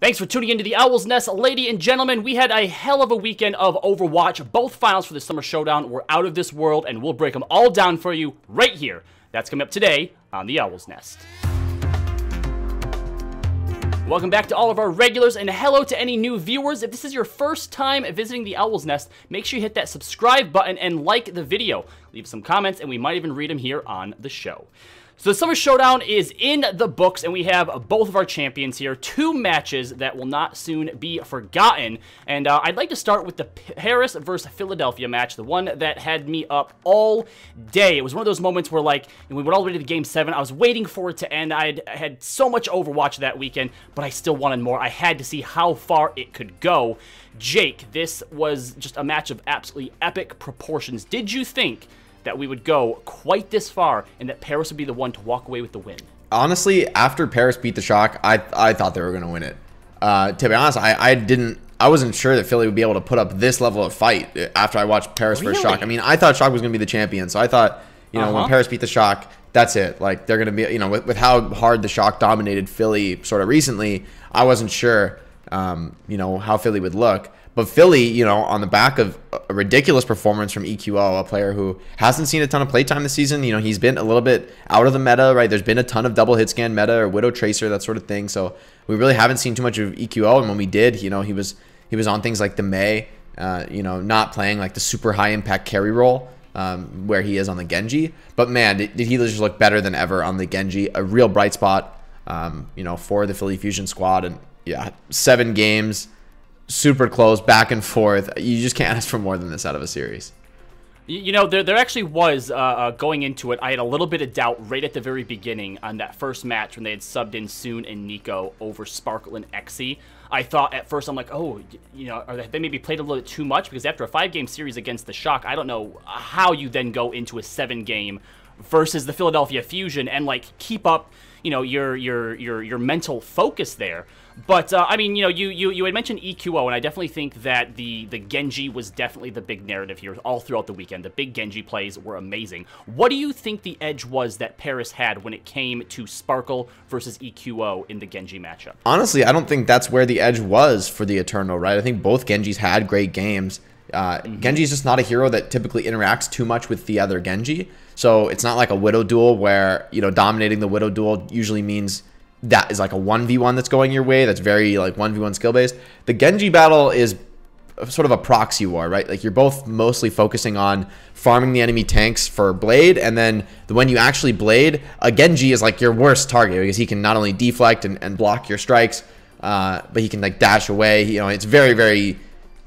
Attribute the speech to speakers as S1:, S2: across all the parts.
S1: Thanks for tuning into the Owl's Nest, lady and gentlemen. We had a hell of a weekend of Overwatch. Both finals for the Summer Showdown were out of this world, and we'll break them all down for you right here. That's coming up today on the Owl's Nest. Welcome back to all of our regulars, and hello to any new viewers. If this is your first time visiting the Owl's Nest, make sure you hit that subscribe button and like the video. Leave some comments, and we might even read them here on the show. So the Summer Showdown is in the books, and we have both of our champions here. Two matches that will not soon be forgotten. And uh, I'd like to start with the Paris versus Philadelphia match, the one that had me up all day. It was one of those moments where, like, we went all the way to the Game 7. I was waiting for it to end. I'd, I had so much Overwatch that weekend, but I still wanted more. I had to see how far it could go. Jake, this was just a match of absolutely epic proportions. Did you think that we would go quite this far and that Paris would be the one to walk away with the win.
S2: Honestly, after Paris beat the Shock, I I thought they were going to win it. Uh, to be honest, I, I didn't. I wasn't sure that Philly would be able to put up this level of fight after I watched Paris really? versus Shock. I mean, I thought Shock was going to be the champion, so I thought, you know, uh -huh. when uh-huh. Paris beat the Shock, that's it. Like they're going to be, you know, with, with how hard the Shock dominated Philly sort of recently, I wasn't sure, um, you know, how Philly would look. But Philly, you know, on the back of a ridiculous performance from EQO, a player who hasn't seen a ton of playtime this season. You know, he's been a little bit out of the meta, right? There's been a ton of double hit scan meta or Widow Tracer, that sort of thing. So we really haven't seen too much of EQO. And when we did, you know, he was he was on things like the Mei, uh, you know, not playing like the super high impact carry role. Um, where he is on the Genji, but man, did, did, he just look better than ever on the Genji? A real bright spot, um, you know, for the Philly Fusion squad, and yeah, seven games, super close, back and forth. You just can't ask for more than this out of a series.
S1: You know, there, there actually was, uh, uh, going into it, I had a little bit of doubt right at the very beginning on that first match when they had subbed in Soon and Nico over Sparkle and Exe. I thought at first, I'm like, oh, you know, they, they maybe played a little bit too much because after a five-game series against the Shock, I don't know how you then go into a seven-game versus the Philadelphia Fusion and, like, keep up, you know, your, your, your, your mental focus there. But uh, I mean, you know, you, you you had mentioned EQO, and I definitely think that the the Genji was definitely the big narrative here all throughout the weekend. The big Genji plays were amazing. What do you think the edge was that Paris had when it came to Sparkle versus EQO in the Genji matchup?
S2: Honestly, I don't think that's where the edge was for the Eternal. Right? I think both Genjis had great games. Uh, mm-hmm. Genji is just not a hero that typically interacts too much with the other Genji. So it's not like a Widow duel where you know dominating the Widow duel usually means that is like a 1v1 that's going your way that's very like 1v1 skill based the genji battle is sort of a proxy war right like you're both mostly focusing on farming the enemy tanks for blade and then when you actually blade a genji is like your worst target because he can not only deflect and, and block your strikes uh, but he can like dash away you know it's very very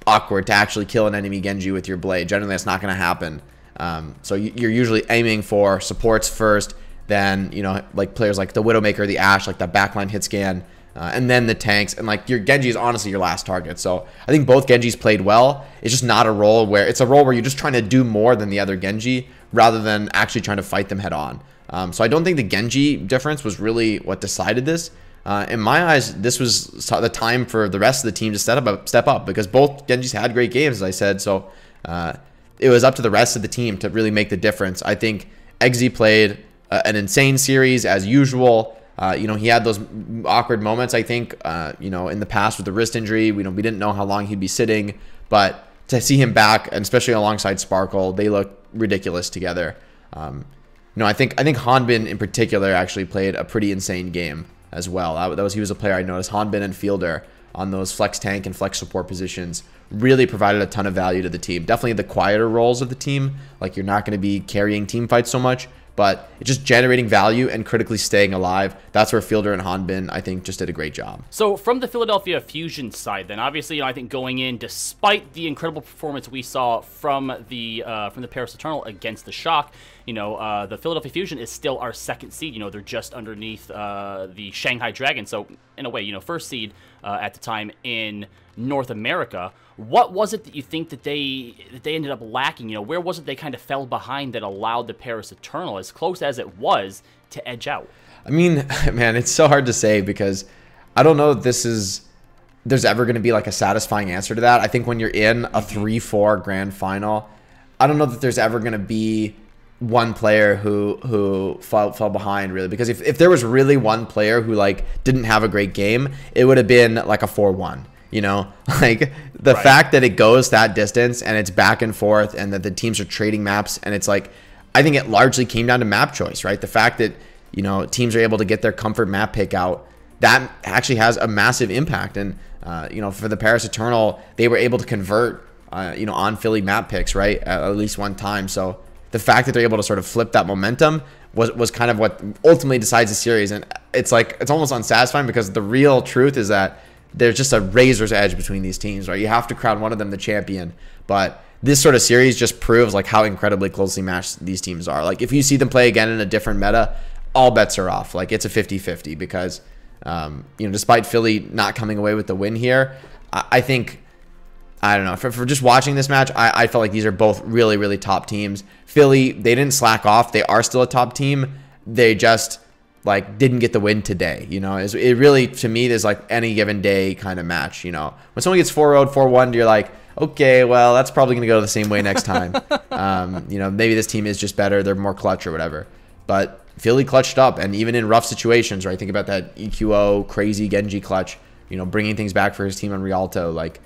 S2: awkward to actually kill an enemy genji with your blade generally that's not going to happen um, so you're usually aiming for supports first then you know like players like the Widowmaker, the Ashe, like that backline hit scan, uh, and then the tanks, and like your Genji is honestly your last target. So I think both Genjis played well. It's just not a role where it's a role where you're just trying to do more than the other Genji rather than actually trying to fight them head on. Um, so I don't think the Genji difference was really what decided this. Uh, in my eyes, this was the time for the rest of the team to step up, step up because both Genjis had great games, as I said. So uh, it was up to the rest of the team to really make the difference. I think Exe played uh, an insane series as usual. Uh, you know, he had those awkward moments, I think, uh, you know, in the past with the wrist injury. We, we didn't know how long he'd be sitting, but to see him back, and especially alongside Sparkle, they look ridiculous together. Um, you know, I think I think Hanbin in particular actually played a pretty insane game as well. That, was he was a player I noticed. Hanbin and Fielder on those flex tank and flex support positions really provided a ton of value to the team. Definitely the quieter roles of the team, like you're not going to be carrying team fights so much but just generating value and critically staying alive. That's where Fielder and Hanbin, I think, just did a great job.
S1: So from the Philadelphia Fusion side, then obviously, you know, I think going in, despite the incredible performance we saw from the uh, from the Paris Eternal against the Shock, you know, uh, the Philadelphia Fusion is still our second seed. You know, they're just underneath uh, the Shanghai Dragon. So in a way, you know, first seed uh, at the time in North America. What was it that you think that they that they ended up lacking? You know, where was it they kind of fell behind that allowed the Paris Eternal, as close as it was, to edge out?
S2: I mean, man, it's so hard to say because I don't know if this is there's ever going to be like a satisfying answer to that. I think when you're in a 3-4 grand final, I don't know that there's ever going to be one player who who fell, fell behind really. Because if, if there was really one player who like didn't have a great game it would have been like a 4-1 you know? Like the
S1: Right.
S2: fact that it goes that distance and it's back and forth and that the teams are trading maps and it's like i think it largely came down to map choice right? The fact that you know teams are able to get their comfort map pick out that actually has a massive impact. And uh, you know for the paris eternal they were able to convert uh, you know on philly map picks right at, at least one time. So the fact that they're able to sort of flip that momentum was, was kind of what ultimately decides the series and it's like it's almost unsatisfying because the real truth is that there's just a razor's edge between these teams, right? You have to crown one of them the champion, but this sort of series just proves like how incredibly closely matched these teams are. Like if you see them play again in a different meta, all bets are off. Like it's a 50-50 because um, you know, despite Philly not coming away with the win here, I, I think I don't know. For, for just watching this match, I, I felt like these are both really, really top teams. Philly, they didn't slack off. They are still a top team. They just like didn't get the win today. You know, It's- it really to me there's like any given day kind of match. You know, when someone gets 4-0, 4-1, you're like, okay, well that's probably gonna go the same way next time. um, you know, maybe this team is just better. They're more clutch or whatever. But Philly clutched up, and even in rough situations, right? Think about that EQO crazy Genji clutch. You know, bringing things back for his team on Rialto, like.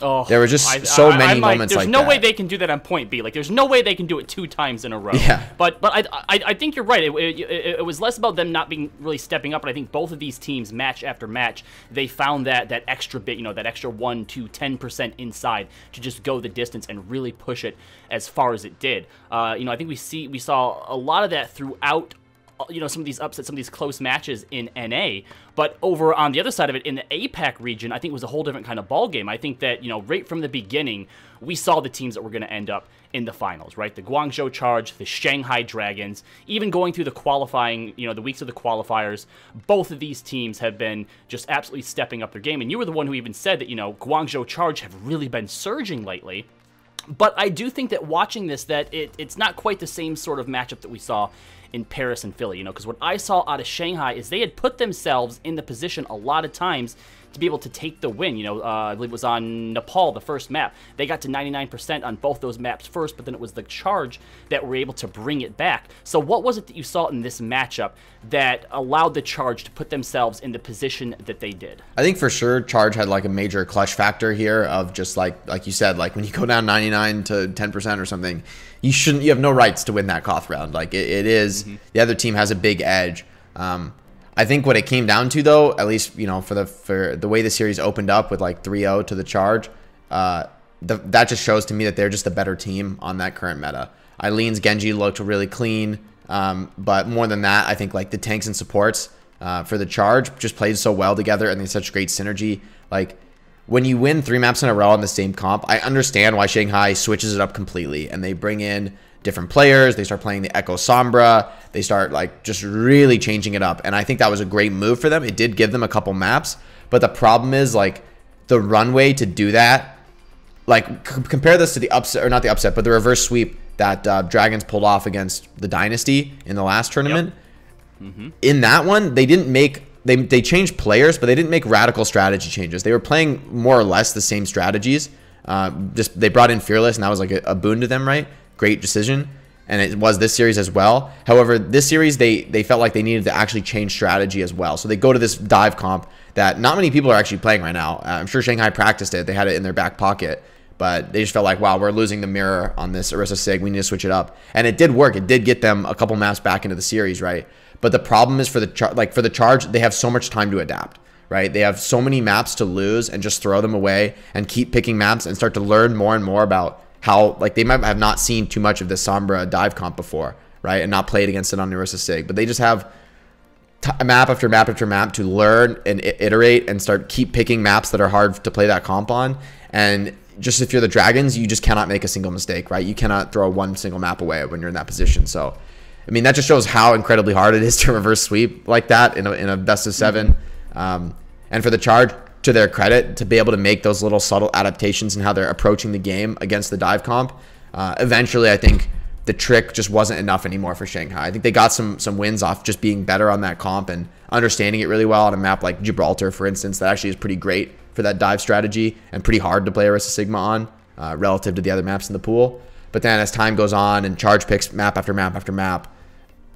S1: Oh,
S2: There were just so many
S1: might-
S2: moments
S1: There's
S2: like
S1: no
S2: that.
S1: way they can do that on point B. Like, there's no way they can do it two times in a row.
S2: Yeah.
S1: But but I I, I think you're right. It, it, it was less about them not being really stepping up, but I think both of these teams, match after match, they found that that extra bit, you know, that extra one to ten percent inside to just go the distance and really push it as far as it did. Uh, you know, I think we see we saw a lot of that throughout Uh, you know some of these upsets, some of these close matches in NA. But over on the other side of it, in the APAC region, I think it was a whole different kind of ball game. I think that you know right from the beginning, we saw the teams that were going to end up in the finals, right? The Guangzhou Charge, the Shanghai Dragons, even going through the qualifying, you know, the weeks of the qualifiers, both of these teams have been just absolutely stepping up their game. And you were the one who even said that, you know, Guangzhou Charge have really been surging lately. But I do think that watching this, that it, it's not quite the same sort of matchup that we saw in Paris and Philly, you know, because what I saw out of Shanghai is they had put themselves in the position a lot of times to be able to take the win. You know, uh, I believe it was on Nepal, the first map. They got to 99% on both those maps first, but then it was the charge that were able to bring it back. So what was it that you saw in this matchup that allowed the charge to put themselves in the position that they did?
S2: I think for sure Charge had like a major clutch factor here of just like like you said like when you go down 99 to 10% or something you shouldn't you have no rights to win that Koth round like it, it is- the other team has a big edge um, I think what it came down to though at least you know for the for the way the series opened up with like 3-0 to the Charge uh, the, that just shows to me that they're just a better team on that current meta Eileen's Genji looked really clean um, but more than that I think like the tanks and supports uh, for the charge just played so well together and they had such great synergy. Like when you win three maps in a row on the same comp, I understand why Shanghai switches it up completely and they bring in different players. They start playing the Echo Sombra. They start like just really changing it up. And I think that was a great move for them. It did give them a couple maps, but the problem is like the runway to do that like compare this to the upset or not the upset, but the reverse sweep that uh, Dragons pulled off against the Dynasty in the last tournament. In that one, they didn't make they they changed players, but they didn't make radical strategy changes. They were playing more or less the same strategies. Uh, just they brought in Fearless, and that was like a, a boon to them, right? Great decision, and it was this series as well. However, this series they they felt like they needed to actually change strategy as well. So they go to this dive comp that not many people are actually playing right now. Uh, I'm sure Shanghai practiced it; they had it in their back pocket but they just felt like, wow, we're losing the mirror on this Orisa Sig. We need to switch it up, and it did work. It did get them a couple maps back into the series, right? But the problem is for the like for the charge, they have so much time to adapt, right? They have so many maps to lose and just throw them away and keep picking maps and start to learn more and more about how like they might have not seen too much of the Sombra dive comp before, right? And not played against it on Orisa Sig, but they just have map after map after map to learn and iterate and start keep picking maps that are hard to play that comp on. And just if you're the Dragons, you just cannot make a single mistake, right? You cannot throw one single map away when you're in that position. So, I mean, that just shows how incredibly hard it is to reverse sweep like that in a, in a best of 7 Um, and for the charge, to their credit, to be able to make those little subtle adaptations in how they're approaching the game against the dive comp, uh, eventually, I think the trick just wasn't enough anymore for Shanghai. I think they got some some wins off just being better on that comp and understanding it really well on a map like Gibraltar, for instance, that actually is pretty great for that dive strategy and pretty hard to play Orisa Sigma on uh, relative to the other maps in the pool. But then as time goes on and charge picks map after map after map,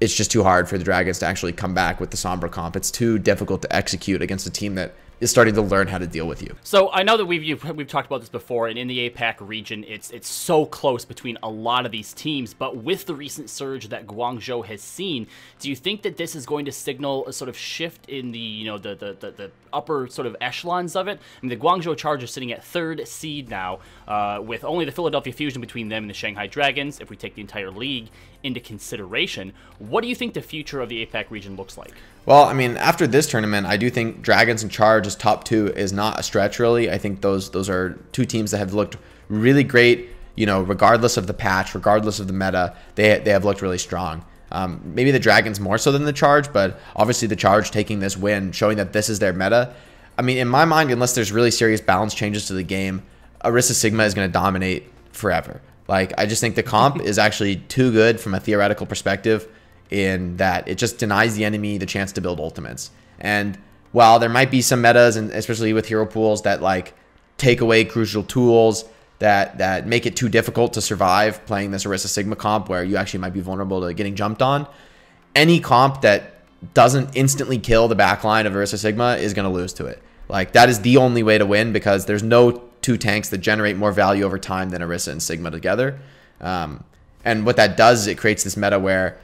S2: it's just too hard for the Dragons to actually come back with the Sombra comp. It's too difficult to execute against a team that is starting to learn how to deal with you.
S1: So I know that we've we've talked about this before, and in the APAC region, it's it's so close between a lot of these teams. But with the recent surge that Guangzhou has seen, do you think that this is going to signal a sort of shift in the you know the the, the, the upper sort of echelons of it? I mean, the Guangzhou Chargers sitting at third seed now, uh, with only the Philadelphia Fusion between them and the Shanghai Dragons. If we take the entire league into consideration, what do you think the future of the APAC region looks like?
S2: Well, I mean, after this tournament, I do think Dragons and Charge as top two is not a stretch, really. I think those those are two teams that have looked really great. You know, regardless of the patch, regardless of the meta, they they have looked really strong. Um, maybe the Dragons more so than the Charge, but obviously the Charge taking this win, showing that this is their meta. I mean, in my mind, unless there's really serious balance changes to the game, Orisa Sigma is going to dominate forever. Like, I just think the comp is actually too good from a theoretical perspective in that it just denies the enemy the chance to build ultimates. And while there might be some metas, and especially with hero pools that like take away crucial tools that that make it too difficult to survive playing this Orisa Sigma comp, where you actually might be vulnerable to getting jumped on. Any comp that doesn't instantly kill the backline of Orisa Sigma is going to lose to it. Like that is the only way to win because there's no two tanks that generate more value over time than Orisa and Sigma together. Um, and what that does is it creates this meta where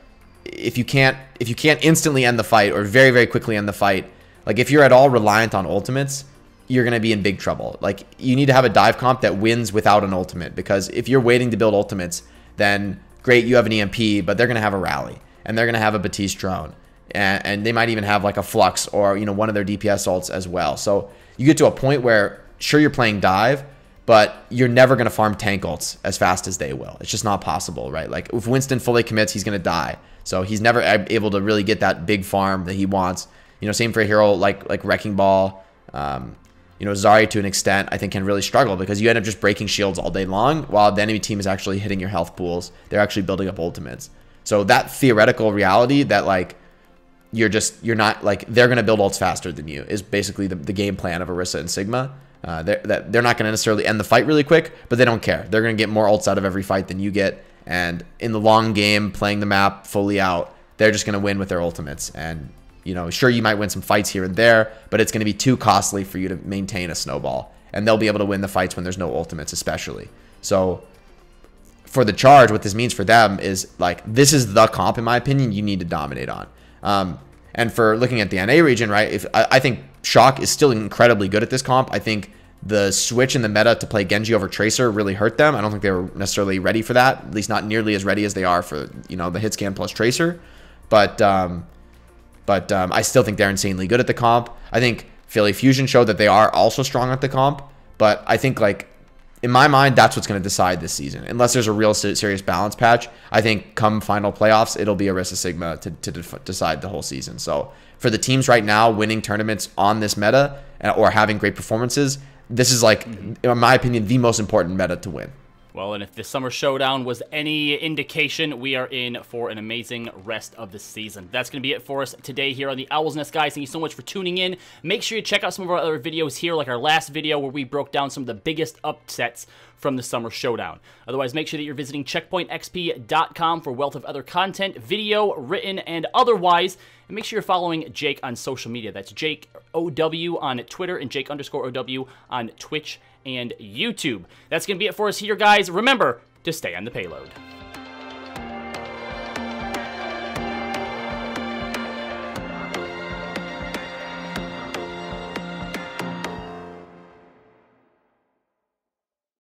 S2: if you can't if you can't instantly end the fight or very very quickly end the fight, like if you're at all reliant on ultimates, you're going to be in big trouble. Like you need to have a dive comp that wins without an ultimate because if you're waiting to build ultimates, then great, you have an EMP, but they're going to have a rally and they're going to have a Baptiste drone. And, and they might even have like a flux or you know one of their DPS ults as well. So you get to a point where sure you're playing dive, but you're never going to farm tank ults as fast as they will. It's just not possible, right? Like if Winston fully commits, he's going to die. So he's never able to really get that big farm that he wants. You know, same for a hero like like Wrecking Ball. Um, you know, Zarya to an extent, I think can really struggle because you end up just breaking shields all day long while the enemy team is actually hitting your health pools. They're actually building up ultimates. So that theoretical reality that like you're just you're not like they're gonna build ults faster than you is basically the, the game plan of Orisa and Sigma. Uh, they're, they're not going to necessarily end the fight really quick, but they don't care. They're going to get more ults out of every fight than you get, and in the long game, playing the map fully out, they're just going to win with their ultimates. And, you know, sure, you might win some fights here and there, but it's going to be too costly for you to maintain a snowball. And they'll be able to win the fights when there's no ultimates, especially. So, for the charge, what this means for them is like, this is the comp, in my opinion, you need to dominate on. Um, and for looking at the NA region, right, if I, I think Shock is still incredibly good at this comp. I think the switch in the meta to play Genji over Tracer really hurt them. I don't think they were necessarily ready for that, at least not nearly as ready as they are for you know the hit scan plus Tracer. But um, but um, I still think they're insanely good at the comp. I think Philly Fusion showed that they are also strong at the comp. But I think like in my mind, that's what's going to decide this season. Unless there's a real serious balance patch, I think come final playoffs, it'll be Orisa Sigma to, to decide the whole season. So for the teams right now winning tournaments on this meta uh, or having great performances, this is like, mm-hmm. in my opinion, the most important meta to win.
S1: Well, and if the Summer Showdown was any indication, we are in for an amazing rest of the season. That's going to be it for us today here on the Owl's Nest, guys. Thank you so much for tuning in. Make sure you check out some of our other videos here, like our last video where we broke down some of the biggest upsets from the Summer Showdown. Otherwise, make sure that you're visiting checkpointxp.com for wealth of other content, video, written, and otherwise. And make sure you're following Jake on social media. That's Jake OW on Twitter and Jake underscore OW on Twitch and YouTube. That's going to be it for us here, guys. Remember to stay on the payload.